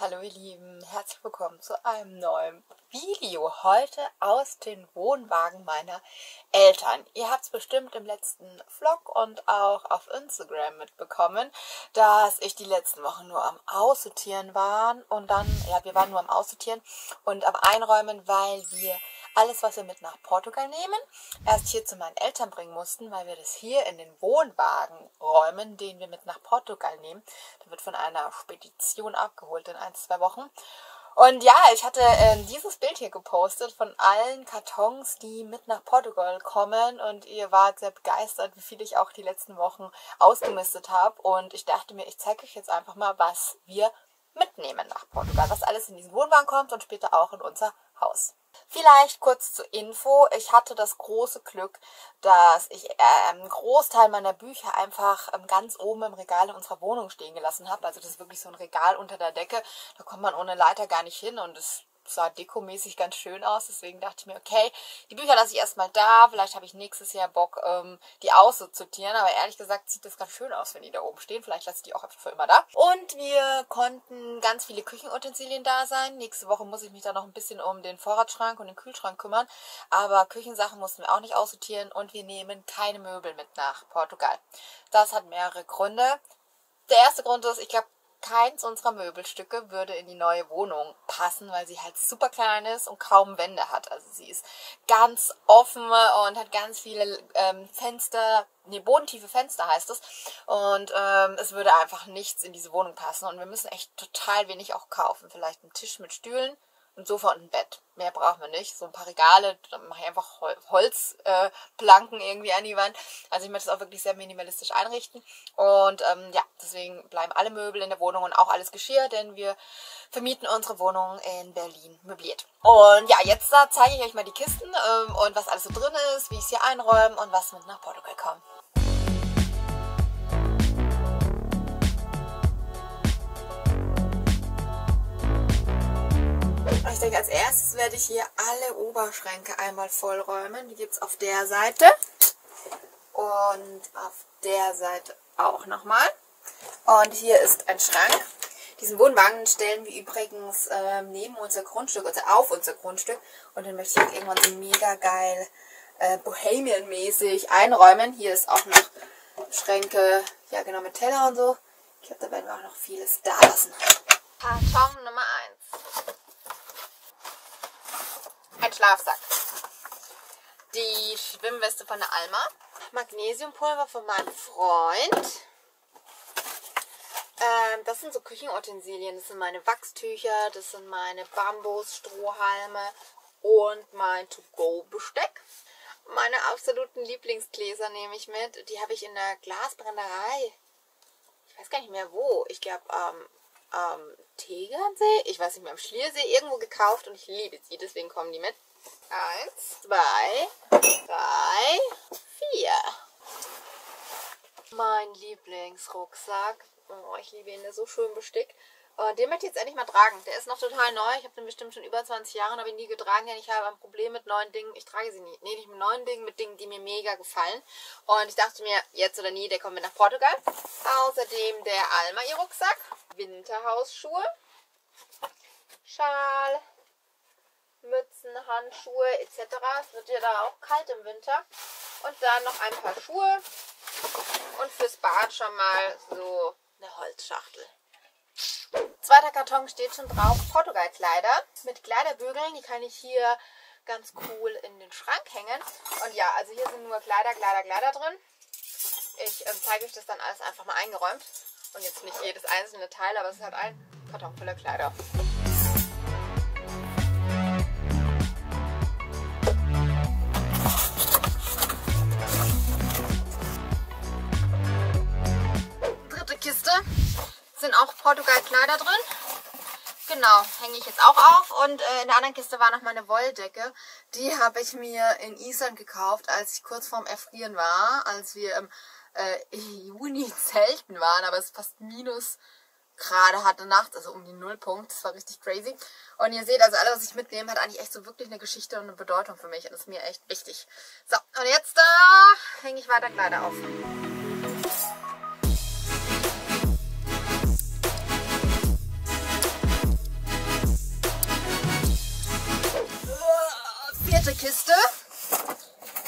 Hallo ihr Lieben, herzlich willkommen zu einem neuen Video. Heute aus den Wohnwagen meiner Eltern. Ihr habt es bestimmt im letzten Vlog und auch auf Instagram mitbekommen, dass ich die letzten Wochen nur am Aussortieren war. Und dann, ja, wir waren nur am Aussortieren und am Einräumen, weil wir alles, was wir mit nach Portugal nehmen, erst hier zu meinen Eltern bringen mussten, weil wir das hier in den Wohnwagen räumen, den wir mit nach Portugal nehmen. Der wird von einer Spedition abgeholt in ein, zwei Wochen. Und ja, ich hatte äh, dieses Bild hier gepostet von allen Kartons, die mit nach Portugal kommen. Und ihr wart sehr begeistert, wie viel ich auch die letzten Wochen ausgemistet habe. Und ich dachte mir, ich zeige euch jetzt einfach mal, was wir mitnehmen nach Portugal, was alles in diesen Wohnwagen kommt und später auch in unser Haus. Vielleicht kurz zur Info. Ich hatte das große Glück, dass ich einen Großteil meiner Bücher einfach ähm, ganz oben im Regal in unserer Wohnung stehen gelassen habe. Also das ist wirklich so ein Regal unter der Decke. Da kommt man ohne Leiter gar nicht hin und es sah dekomäßig ganz schön aus. Deswegen dachte ich mir, okay, die Bücher lasse ich erstmal da. Vielleicht habe ich nächstes Jahr Bock, ähm, die auszusortieren. Aber ehrlich gesagt sieht das ganz schön aus, wenn die da oben stehen. Vielleicht lasse ich die auch einfach für immer da. Und wir konnten ganz viele Küchenutensilien da sein. Nächste Woche muss ich mich da noch ein bisschen um den Vorratsschrank und den Kühlschrank kümmern. Aber Küchensachen mussten wir auch nicht aussortieren. Und wir nehmen keine Möbel mit nach Portugal. Das hat mehrere Gründe. Der erste Grund ist, ich glaube, keins unserer Möbelstücke würde in die neue Wohnung passen, weil sie halt super klein ist und kaum Wände hat. Also sie ist ganz offen und hat ganz viele ähm, Fenster, nee, bodentiefe Fenster heißt es. Und ähm, es würde einfach nichts in diese Wohnung passen. Und wir müssen echt total wenig auch kaufen. Vielleicht einen Tisch mit Stühlen ein Sofa und ein Bett. Mehr brauchen wir nicht. So ein paar Regale, dann mache ich einfach Holzplanken äh, irgendwie an die Wand. Also ich möchte es auch wirklich sehr minimalistisch einrichten. Und ähm, ja, deswegen bleiben alle Möbel in der Wohnung und auch alles Geschirr, denn wir vermieten unsere Wohnung in Berlin möbliert. Und ja, jetzt zeige ich euch mal die Kisten ähm, und was alles so drin ist, wie ich es hier einräume und was mit nach Portugal kommt. Denke, als erstes werde ich hier alle Oberschränke einmal vollräumen. Die gibt es auf der Seite und auf der Seite auch nochmal. Und hier ist ein Schrank. Diesen Wohnwagen stellen wir übrigens äh, neben unser Grundstück, also auf unser Grundstück. Und den möchte ich auch irgendwann so mega geil äh, Bohemian-mäßig einräumen. Hier ist auch noch Schränke, ja genau mit Teller und so. Ich glaube, da werden wir auch noch vieles da lassen. Karton Nummer 1 ein Schlafsack. Die Schwimmweste von der Alma. Magnesiumpulver von meinem Freund. Ähm, das sind so Küchenutensilien. Das sind meine Wachstücher, das sind meine Bambusstrohhalme und mein To-Go-Besteck. Meine absoluten Lieblingsgläser nehme ich mit. Die habe ich in der Glasbrennerei. Ich weiß gar nicht mehr wo. Ich glaube, ähm, am Tegernsee, ich weiß nicht mehr, am Schliersee irgendwo gekauft und ich liebe sie, deswegen kommen die mit. Eins, zwei, drei, vier. Mein Lieblingsrucksack. Oh, ich liebe ihn, der ist so schön bestickt. Uh, den möchte ich jetzt endlich mal tragen. Der ist noch total neu. Ich habe den bestimmt schon über 20 Jahre, habe ihn nie getragen, denn ich habe ein Problem mit neuen Dingen. Ich trage sie nie. Nee, nicht mit neuen Dingen, mit Dingen, die mir mega gefallen. Und ich dachte mir, jetzt oder nie, der kommt mit nach Portugal. Außerdem der Alma ihr Rucksack. Winterhausschuhe. Schal. Mützen, Handschuhe etc. Es wird ja da auch kalt im Winter. Und dann noch ein paar Schuhe. Und fürs Bad schon mal so eine Holzschachtel. Zweiter Karton steht schon drauf, Portugal-Kleider mit Kleiderbügeln. Die kann ich hier ganz cool in den Schrank hängen. Und ja, also hier sind nur Kleider, Kleider, Kleider drin. Ich ähm, zeige euch das dann alles einfach mal eingeräumt. Und jetzt nicht jedes einzelne Teil, aber es ist halt ein Karton voller Kleider. Sind auch Portugal-Kleider drin. Genau, hänge ich jetzt auch auf. Und äh, in der anderen Kiste war noch meine Wolldecke. Die habe ich mir in Island gekauft, als ich kurz vorm Erfrieren war. Als wir im äh, Juni zelten waren, aber es fast minus gerade hatte nachts, also um die Nullpunkt. Das war richtig crazy. Und ihr seht, also alles, was ich mitnehme, hat eigentlich echt so wirklich eine Geschichte und eine Bedeutung für mich. Und das ist mir echt wichtig. So, und jetzt äh, hänge ich weiter Kleider auf. Kiste.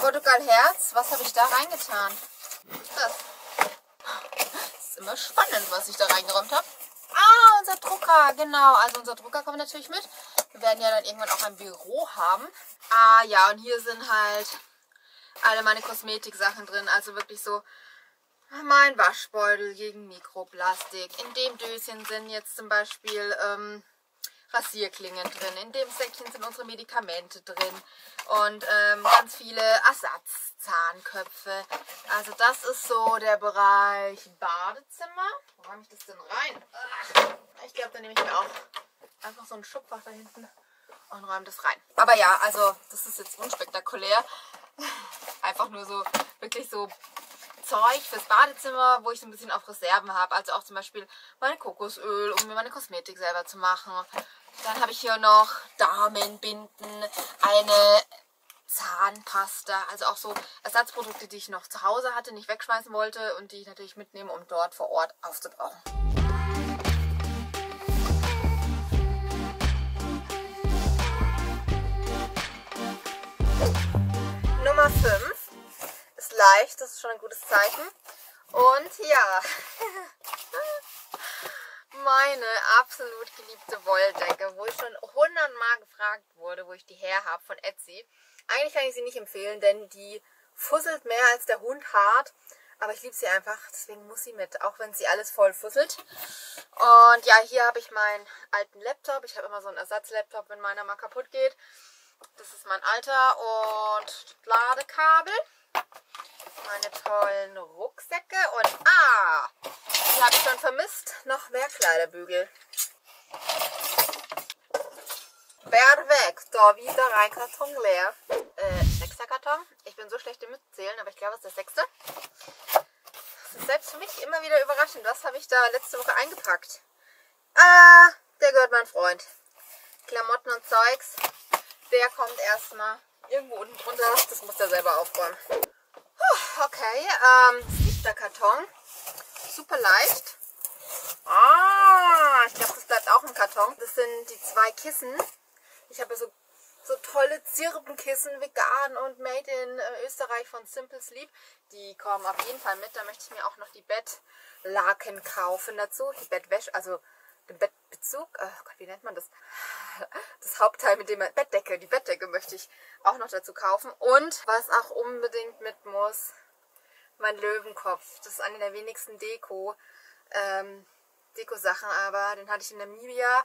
Portugal Herz. Was habe ich da reingetan? Das. das ist immer spannend, was ich da reingeräumt habe. Ah, unser Drucker, genau. Also unser Drucker kommt natürlich mit. Wir werden ja dann irgendwann auch ein Büro haben. Ah ja, und hier sind halt alle meine Kosmetiksachen drin. Also wirklich so mein Waschbeutel gegen Mikroplastik. In dem Döschen sind jetzt zum Beispiel ähm, Rasierklingen drin. In dem Säckchen sind unsere Medikamente drin. Und ähm, ganz viele Ersatzzahnsköpfe. Also das ist so der Bereich Badezimmer. Wo räume ich das denn rein? Ich glaube, da nehme ich mir auch einfach so ein Schubfach da hinten und räume das rein. Aber ja, also das ist jetzt unspektakulär. Einfach nur so, wirklich so Zeug fürs Badezimmer, wo ich so ein bisschen auf Reserven habe. Also auch zum Beispiel mein Kokosöl, um mir meine Kosmetik selber zu machen. Dann habe ich hier noch Damenbinden, eine Zahnpasta, also auch so Ersatzprodukte, die ich noch zu Hause hatte, nicht wegschmeißen wollte und die ich natürlich mitnehme, um dort vor Ort aufzubrauchen. Nummer 5 ist leicht, das ist schon ein gutes Zeichen. Und ja, meine absolut geliebte Wolldecke, wo ich schon hundertmal gefragt wurde, wo ich die her habe von Etsy. Eigentlich kann ich sie nicht empfehlen, denn die fusselt mehr als der Hund hart. Aber ich liebe sie einfach, deswegen muss sie mit, auch wenn sie alles voll fusselt. Und ja, hier habe ich meinen alten Laptop. Ich habe immer so einen Ersatzlaptop, wenn meiner mal kaputt geht. Das ist mein alter und Ladekabel. Meine tollen Rucksäcke und ah, die habe ich schon vermisst. Noch mehr Kleiderbügel. Wer weg, da wieder ein Karton leer. Äh, sechster Karton. Ich bin so schlecht im Mitzählen, aber ich glaube, es ist der sechste. Das ist selbst für mich immer wieder überraschend. Was habe ich da letzte Woche eingepackt? Ah, der gehört mein Freund. Klamotten und Zeugs. Der kommt erstmal irgendwo unten drunter. Das muss er selber aufräumen. Okay, ähm, siebter Karton. Super leicht. Ah, ich glaube, das bleibt auch im Karton. Das sind die zwei Kissen. Ich habe so, so tolle Zirbenkissen, vegan und made in äh, Österreich von Simple Sleep. Die kommen auf jeden Fall mit. Da möchte ich mir auch noch die Bettlaken kaufen dazu. Die Bettwäsche, also den Bettbezug. Oh Gott, wie nennt man das? Das Hauptteil mit dem Bettdecke. Die Bettdecke möchte ich auch noch dazu kaufen. Und was auch unbedingt mit muss, mein Löwenkopf. Das ist eine der wenigsten Deko. Ähm, Deko-Sachen, aber den hatte ich in Namibia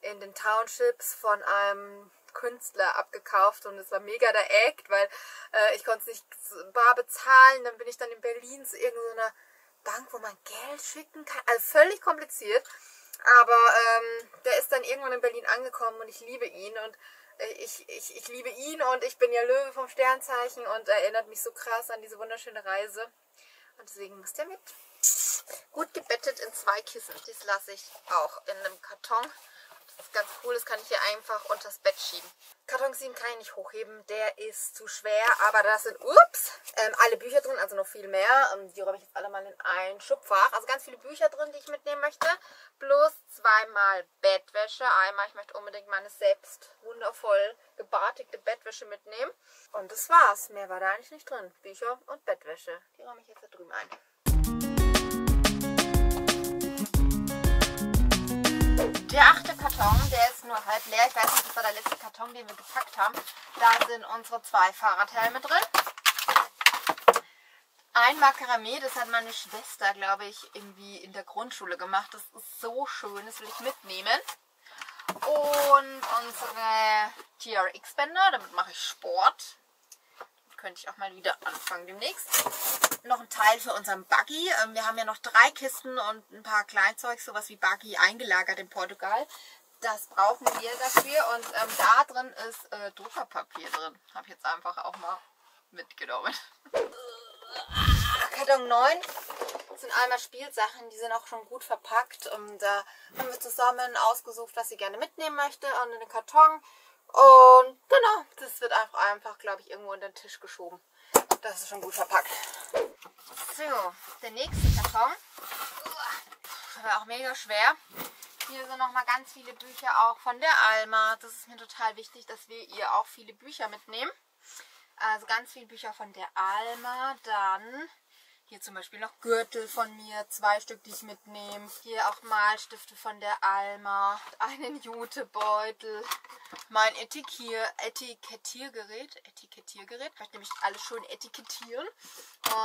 in den Townships von einem Künstler abgekauft und es war mega der Act, weil äh, ich konnte es nicht bar bezahlen. Dann bin ich dann in Berlin zu irgendeiner Bank, wo man Geld schicken kann. Also völlig kompliziert. Aber ähm, der ist dann irgendwann in Berlin angekommen und ich liebe ihn und äh, ich, ich, ich liebe ihn und ich bin ja Löwe vom Sternzeichen und erinnert mich so krass an diese wunderschöne Reise. Und deswegen muss der mit. Gut gebettet in zwei Kissen. Das lasse ich auch in einem Karton. Ist ganz cool, das kann ich hier einfach unter das Bett schieben. Karton 7 kann ich nicht hochheben, der ist zu schwer, aber da sind, ups, ähm, alle Bücher drin, also noch viel mehr. Ähm, die räume ich jetzt alle mal in ein Schubfach. Also ganz viele Bücher drin, die ich mitnehmen möchte. Plus zweimal Bettwäsche. Einmal, ich möchte unbedingt meine selbst wundervoll gebartigte Bettwäsche mitnehmen. Und das war's. Mehr war da eigentlich nicht drin. Bücher und Bettwäsche. Die räume ich jetzt da drüben ein. Der achte Karton, der ist nur halb leer. Ich weiß nicht, das war der letzte Karton, den wir gepackt haben. Da sind unsere zwei Fahrradhelme drin. Ein Makaramee, das hat meine Schwester, glaube ich, irgendwie in der Grundschule gemacht. Das ist so schön, das will ich mitnehmen. Und unsere TRX-Bänder, damit mache ich Sport könnte ich auch mal wieder anfangen demnächst. Noch ein Teil für unseren Buggy. Ähm, wir haben ja noch drei Kisten und ein paar Kleinzeug, sowas wie Buggy eingelagert in Portugal. Das brauchen wir dafür und ähm, da drin ist äh, Druckerpapier drin. Habe ich jetzt einfach auch mal mitgenommen. Karton 9 sind einmal Spielsachen, die sind auch schon gut verpackt. Und da haben wir zusammen ausgesucht, was sie gerne mitnehmen möchte und in den Karton. Und genau, das wird auch einfach, glaube ich, irgendwo unter den Tisch geschoben. Das ist schon gut verpackt. So, der nächste Karton. War auch mega schwer. Hier sind nochmal ganz viele Bücher auch von der Alma. Das ist mir total wichtig, dass wir ihr auch viele Bücher mitnehmen. Also ganz viele Bücher von der Alma. Dann hier zum Beispiel noch Gürtel von mir, zwei Stück, die ich mitnehme. Hier auch Malstifte von der Alma, einen Jutebeutel, mein Etikettier, Etikettiergerät, Etikettiergerät, ich möchte nämlich alles schön etikettieren.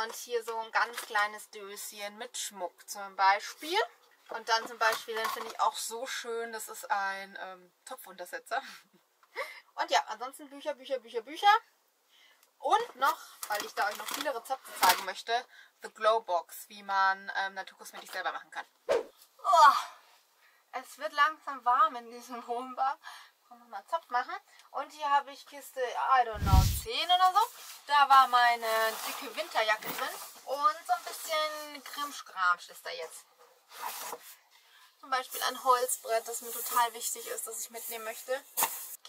Und hier so ein ganz kleines Döschen mit Schmuck zum Beispiel. Und dann zum Beispiel, den finde ich auch so schön, das ist ein ähm, Topfuntersetzer. Und ja, ansonsten Bücher, Bücher, Bücher, Bücher. Und noch, weil ich da euch noch viele Rezepte zeigen möchte, The Glow Box, wie man ähm, Naturkosmetik selber machen kann. Oh, es wird langsam warm in diesem Wohnbar. Kann man mal Zopf machen. Und hier habe ich Kiste, I don't know, 10 oder so. Da war meine dicke Winterjacke drin. Und so ein bisschen Krimschkramsch ist da jetzt. Zum Beispiel ein Holzbrett, das mir total wichtig ist, das ich mitnehmen möchte.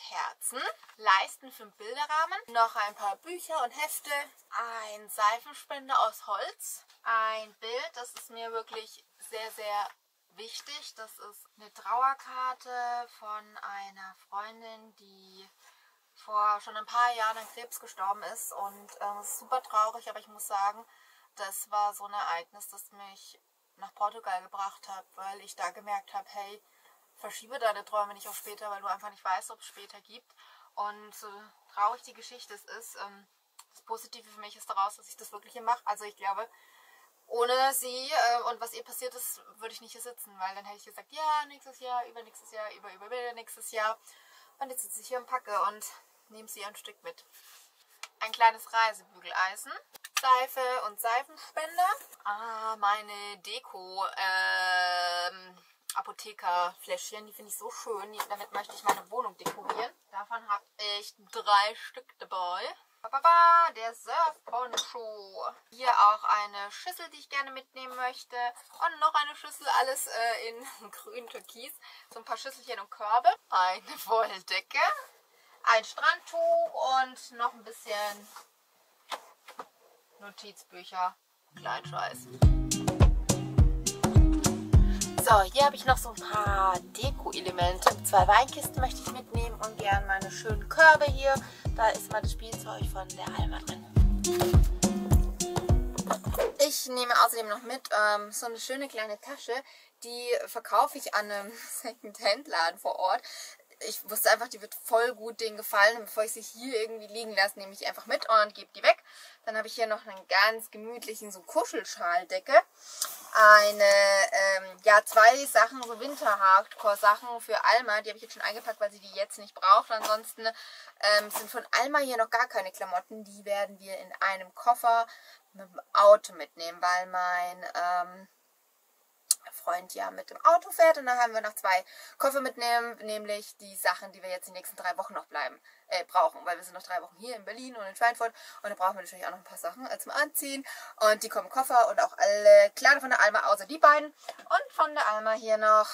Kerzen, Leisten für den Bilderrahmen, noch ein paar Bücher und Hefte, ein Seifenspender aus Holz, ein Bild, das ist mir wirklich sehr, sehr wichtig. Das ist eine Trauerkarte von einer Freundin, die vor schon ein paar Jahren an Krebs gestorben ist und äh, ist super traurig, aber ich muss sagen, das war so ein Ereignis, das mich nach Portugal gebracht hat, weil ich da gemerkt habe, hey, verschiebe deine Träume nicht auf später, weil du einfach nicht weißt, ob es später gibt. Und so traurig die Geschichte ist, ähm, das Positive für mich ist daraus, dass ich das wirklich hier mache. Also ich glaube, ohne sie äh, und was ihr passiert ist, würde ich nicht hier sitzen, weil dann hätte ich gesagt, ja, nächstes Jahr, übernächstes Jahr, über, über, nächstes Jahr. Und jetzt sitze ich hier und packe und nehme sie ein Stück mit. Ein kleines Reisebügeleisen, Seife und Seifenspender. Ah, meine Deko, ähm, Apothekerfläschchen. Die finde ich so schön. Damit möchte ich meine Wohnung dekorieren. Davon habe ich drei Stück dabei. Der Surfponcho. Hier auch eine Schüssel, die ich gerne mitnehmen möchte. Und noch eine Schüssel, alles äh, in grün türkis. So ein paar Schüsselchen und Körbe. Eine Wolldecke. Ein Strandtuch und noch ein bisschen Notizbücher. Kleinscheiß. So, hier habe ich noch so ein paar Deko-Elemente. Zwei Weinkisten möchte ich mitnehmen und gern meine schönen Körbe hier. Da ist mal das Spielzeug von der Alma drin. Ich nehme außerdem noch mit ähm, so eine schöne kleine Tasche. Die verkaufe ich an einem Second-Hand-Laden vor Ort ich wusste einfach, die wird voll gut denen gefallen. Und bevor ich sie hier irgendwie liegen lasse, nehme ich einfach mit und gebe die weg. Dann habe ich hier noch einen ganz gemütlichen so Kuschelschaldecke. Eine, ähm, ja, zwei Sachen, so Winter-Hardcore-Sachen für Alma. Die habe ich jetzt schon eingepackt, weil sie die jetzt nicht braucht. Ansonsten ähm, sind von Alma hier noch gar keine Klamotten. Die werden wir in einem Koffer mit dem Auto mitnehmen, weil mein... Ähm, Freund ja mit dem Auto fährt und dann haben wir noch zwei Koffer mitnehmen, nämlich die Sachen, die wir jetzt die nächsten drei Wochen noch bleiben, äh, brauchen, weil wir sind noch drei Wochen hier in Berlin und in Schweinfurt und da brauchen wir natürlich auch noch ein paar Sachen äh, zum Anziehen. Und die kommen Koffer und auch alle Kleider von der Alma, außer die beiden. Und von der Alma hier noch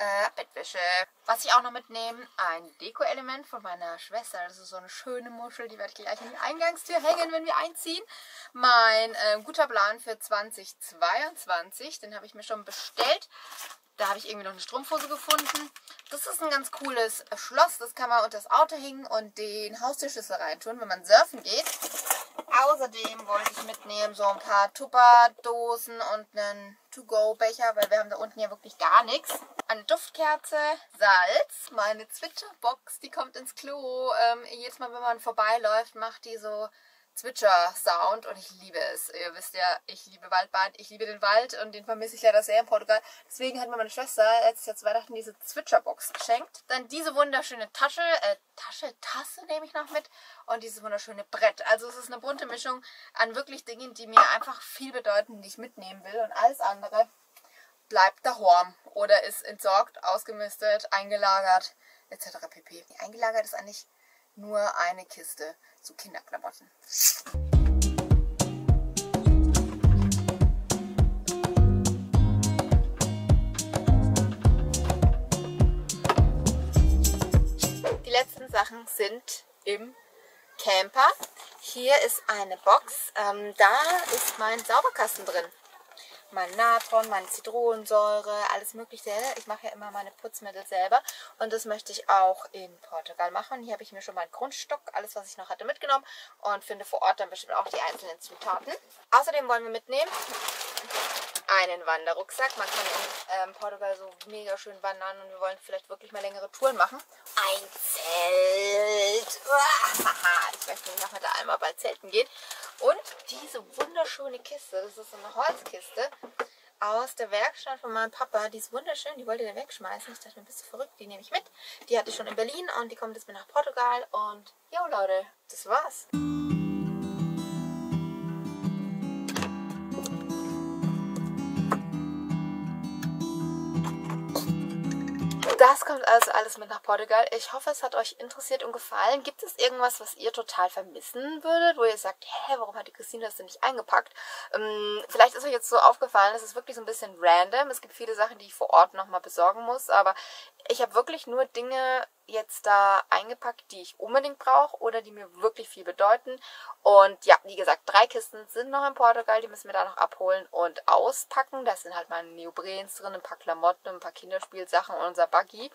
äh, Bettwäsche. Was ich auch noch mitnehme, ein Deko-Element von meiner Schwester. Das ist so eine schöne Muschel, die werde ich gleich in die Eingangstür hängen, wenn wir einziehen. Mein äh, guter Plan für 2022, den habe ich mir schon bestellt. Da habe ich irgendwie noch eine Strumpfhose gefunden. Das ist ein ganz cooles Schloss. Das kann man unter das Auto hängen und den Haustürschlüssel reintun, wenn man surfen geht. Außerdem wollte ich mitnehmen so ein paar Tupperdosen und einen To-Go-Becher, weil wir haben da unten ja wirklich gar nichts. Eine Duftkerze, Salz, meine Zwitscherbox, die kommt ins Klo. Ähm, jedes Mal, wenn man vorbeiläuft, macht die so Zwitscher-Sound und ich liebe es. Ihr wisst ja, ich liebe Waldbahn, ich liebe den Wald und den vermisse ich leider sehr in Portugal. Deswegen hat mir meine Schwester letztes Jahr zu Weihnachten diese Zwitscher-Box geschenkt. Dann diese wunderschöne Tasche, äh, Tasche, Tasse nehme ich noch mit und dieses wunderschöne Brett. Also es ist eine bunte Mischung an wirklich Dingen, die mir einfach viel bedeuten, die ich mitnehmen will und alles andere bleibt daheim oder ist entsorgt, ausgemistet, eingelagert etc. pp. Eingelagert ist eigentlich nur eine Kiste so Kinderklamotten. Die letzten Sachen sind im Camper. Hier ist eine Box. Ähm, da ist mein Sauberkasten drin. Mein Natron, meine Zitronensäure, alles mögliche. Ich mache ja immer meine Putzmittel selber und das möchte ich auch in Portugal machen. Hier habe ich mir schon meinen Grundstock, alles was ich noch hatte, mitgenommen und finde vor Ort dann bestimmt auch die einzelnen Zutaten. Außerdem wollen wir mitnehmen einen Wanderrucksack. Man kann in ähm, Portugal so mega schön wandern und wir wollen vielleicht wirklich mal längere Touren machen. Ein Zelt. ich möchte nämlich auch mit der Alma bald zelten gehen. Und diese wunderschöne Kiste, das ist so eine Holzkiste aus der Werkstatt von meinem Papa. Die ist wunderschön, die wollte der wegschmeißen. Ich dachte mir, bist du verrückt, die nehme ich mit. Die hatte ich schon in Berlin und die kommt jetzt mit nach Portugal. Und jo Leute, das war's. Das kommt also alles mit nach Portugal. Ich hoffe, es hat euch interessiert und gefallen. Gibt es irgendwas, was ihr total vermissen würdet, wo ihr sagt, hä, warum hat die Christine das denn nicht eingepackt? Ähm, vielleicht ist euch jetzt so aufgefallen, es ist wirklich so ein bisschen random. Es gibt viele Sachen, die ich vor Ort nochmal besorgen muss, aber ich habe wirklich nur Dinge jetzt da eingepackt, die ich unbedingt brauche oder die mir wirklich viel bedeuten. Und ja, wie gesagt, drei Kisten sind noch in Portugal, die müssen wir da noch abholen und auspacken. Da sind halt meine Neobrens drin, ein paar Klamotten, ein paar Kinderspielsachen und unser Buggy.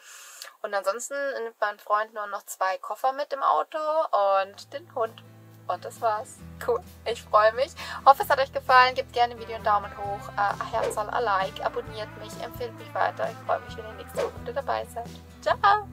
Und ansonsten nimmt mein Freund nur noch zwei Koffer mit im Auto und den Hund. Und das war's. Cool. Ich freue mich. Hoffe, es hat euch gefallen. Gebt gerne ein Video einen Daumen hoch, äh, Herz, ein Like, abonniert mich, empfehlt mich weiter. Ich freue mich, wenn ihr nächste Woche wieder dabei seid. Ciao!